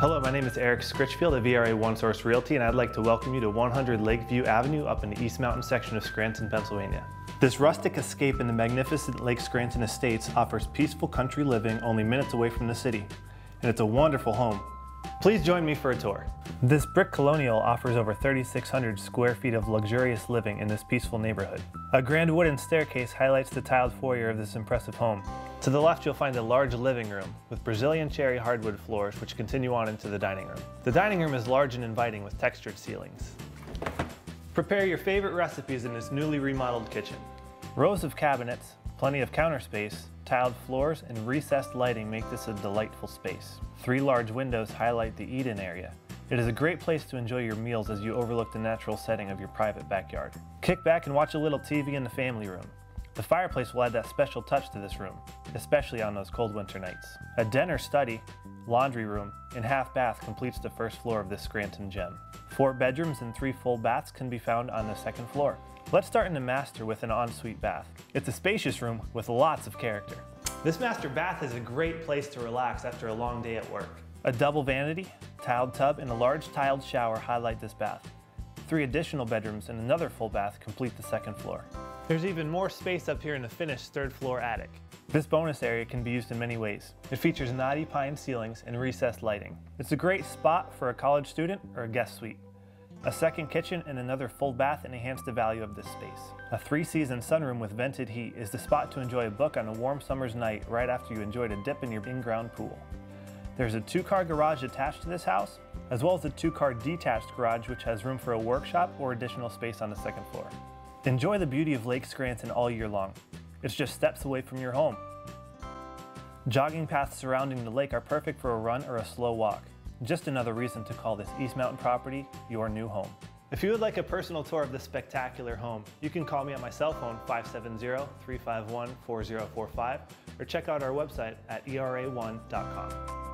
Hello, my name is Eric Scritchfield of ERA One Source Realty, and I'd like to welcome you to 100 Lakeview Avenue up in the East Mountain section of Scranton, Pennsylvania. This rustic escape in the magnificent Lake Scranton Estates offers peaceful country living only minutes away from the city, and it's a wonderful home. Please join me for a tour. This brick colonial offers over 3,600 square feet of luxurious living in this peaceful neighborhood. A grand wooden staircase highlights the tiled foyer of this impressive home. To the left, you'll find a large living room with Brazilian cherry hardwood floors, which continue on into the dining room. The dining room is large and inviting with textured ceilings. Prepare your favorite recipes in this newly remodeled kitchen. Rows of cabinets, plenty of counter space, tiled floors, and recessed lighting make this a delightful space. Three large windows highlight the eat-in area. It is a great place to enjoy your meals as you overlook the natural setting of your private backyard. Kick back and watch a little TV in the family room. The fireplace will add that special touch to this room, especially on those cold winter nights. A den or study, laundry room, and half bath completes the first floor of this Scranton gem. Four bedrooms and three full baths can be found on the second floor. Let's start in the master with an ensuite bath. It's a spacious room with lots of character. This master bath is a great place to relax after a long day at work. A double vanity, tiled tub, and a large tiled shower highlight this bath. Three additional bedrooms and another full bath complete the second floor. There's even more space up here in the finished third floor attic. This bonus area can be used in many ways. It features knotty pine ceilings and recessed lighting. It's a great spot for a college student or a guest suite. A second kitchen and another full bath enhance the value of this space. A three-season sunroom with vented heat is the spot to enjoy a book on a warm summer's night right after you enjoyed a dip in your in-ground pool. There's a two-car garage attached to this house, as well as a two-car detached garage which has room for a workshop or additional space on the second floor. Enjoy the beauty of Lake Scranton all year long. It's just steps away from your home. Jogging paths surrounding the lake are perfect for a run or a slow walk. Just another reason to call this East Mountain property your new home. If you would like a personal tour of this spectacular home, you can call me on my cell phone 570-351-4045 or check out our website at era1.com.